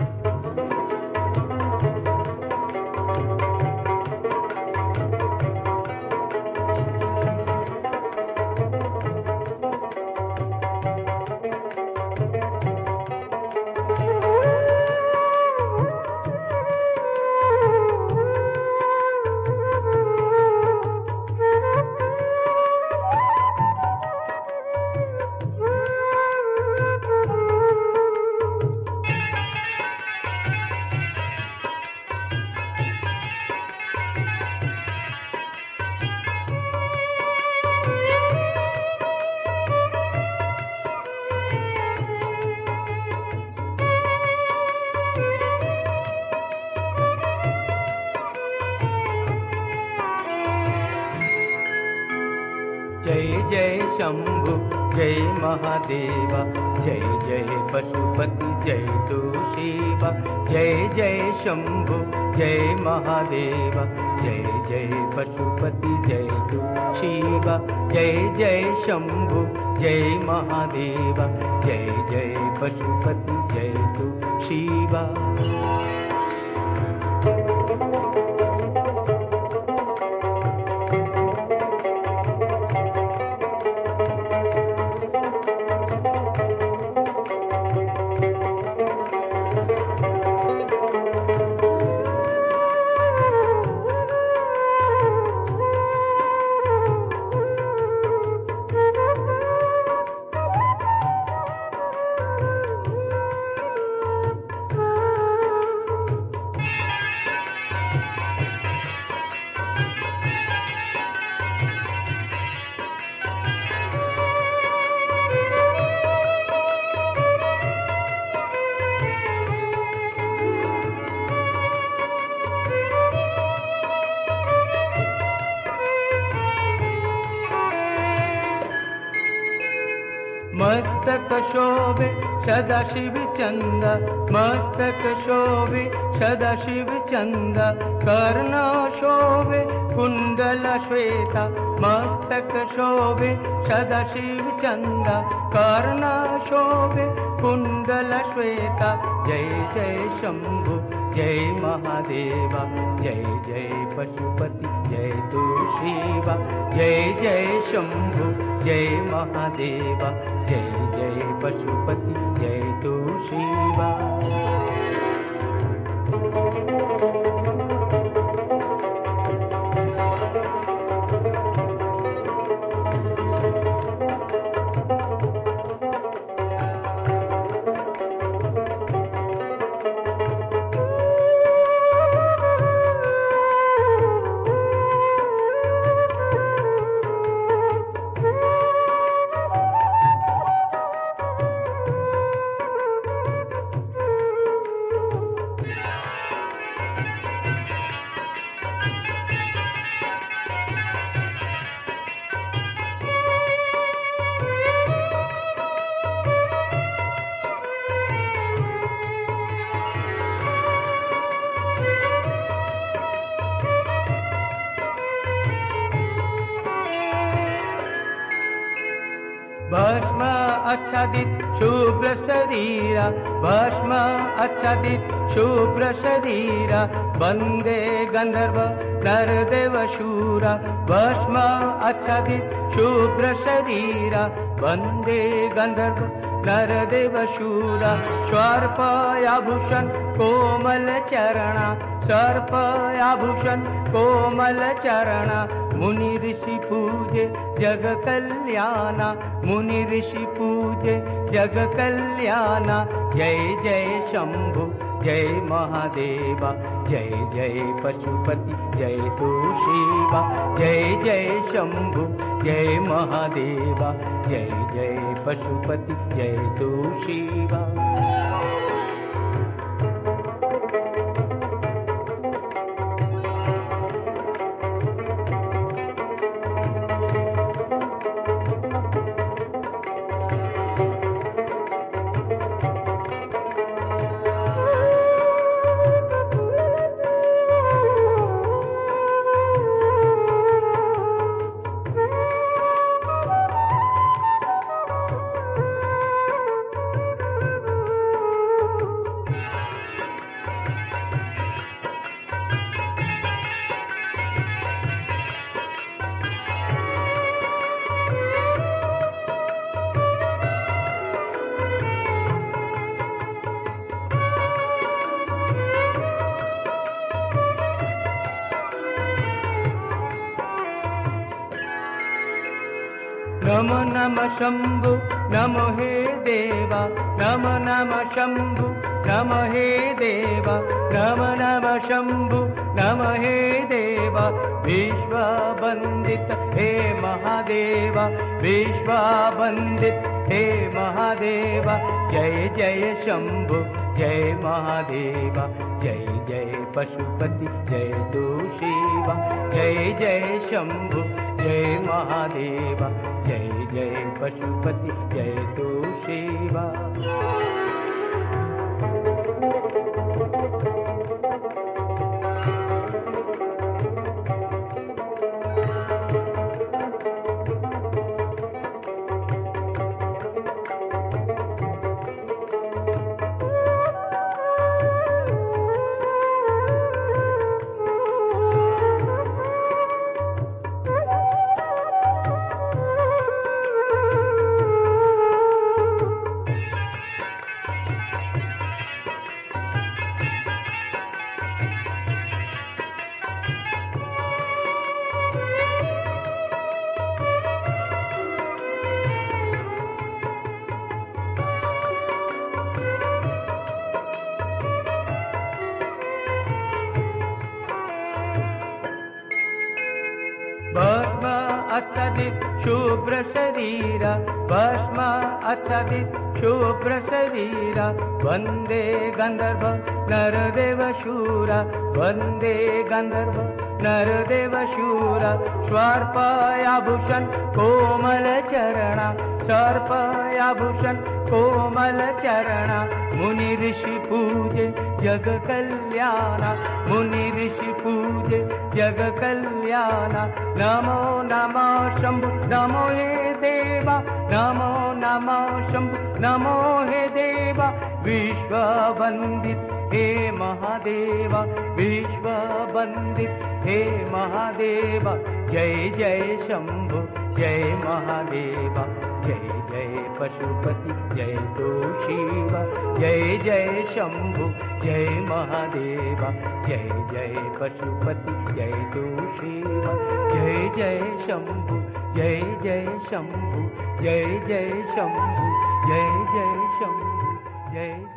जय शम्भु। जय महादेव। जय जय पशुपति जय तु शिव जय जय शम्भु। जय महादेव। जय जय पशुपति जय तु शिव जय जय शम्भु। जय महादेव। जय जय पशुपति जय तु शिव मस्तक शोभे सदाशिव चन्द मस्तक शोभे सदाशिव चन्द कर्ण शोभे कुण्डल श्वेता मस्तक शोभे सदाशिव चन्द कर्ण शोभे कुण्डल श्वेता। जय जय शम्भु जय महादेव जय जय पशुपति जय तु शिव जय जय शम्भु जय महादेव जय पशुपति भस्म आच्छादित शुभ्र शरीरा भस्म आच्छादित शुभ्र शरीरा वन्दे गन्धर्व नरदेव शूरा भस्म आच्छादित शुभ्र शरीरा वन्दे गन्धर्व नरदेव शूरा। स्वार्पयाभूषण कोमल चरणा सर्पयाभूषण कोमल चरणा मुनि ऋषि पूजे जग कल्याणा मुनि ऋषि पूजे जग कल्याणा। जय जय शम्भु जय महादेवा जय जय पशुपति जय तु शिवा जय जय शम्भु जय महादेवा जय जय पशुपति जय तु शिवा नम शम्भु नमो हे देवा नम नम शम्भु नम हे देवा नम नम शम्भु नम हे देवा विश्ववन्दित हे महादेव विश्ववन्दित हे महादेव जय जय शम्भु जय महादेव जय जय पशुपति जय तु शिवा जय जय शम्भु जय महादेवा जय जय पशुपति जय तु शिवा भस्म अथदित् शुभ्र शरीर भस्म अथदित् शुभ्र शरीर। वन्दे गन्धर्व नरदेव शूर वन्दे गन्धर्व नरदेव शूर। स्वार्पयाभूषण कोमल चरण सर्पयाभूषण, कोमल चरण, मुनि ऋषि पूजे जग कल्याण। मुनि ऋषि पूजे जग कल्याण। नमो नमो शम्भु नमो हे देवा। नमो नमो शम्भु नमो हे देवा। विश्ववन्दित हे महादेव। विश्ववन्दित हे महादेव। जय जय शम्भु जय महादेव। जय जय पशुपति जय तो शिव जय जय शम्भु जय महादेव जय जय पशुपति जय तो शिव जय जय शम्भु जय जय शम्भु जय जय शम्भु जय जय शम्भु जय